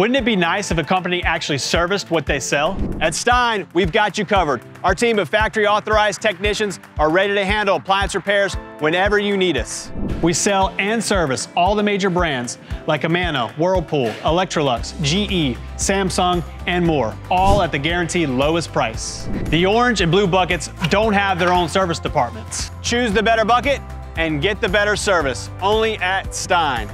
Wouldn't it be nice if a company actually serviced what they sell? At Stine, we've got you covered. Our team of factory authorized technicians are ready to handle appliance repairs whenever you need us. We sell and service all the major brands like Amana, Whirlpool, Electrolux, GE, Samsung, and more, all at the guaranteed lowest price. The orange and blue buckets don't have their own service departments. Choose the better bucket and get the better service only at Stine.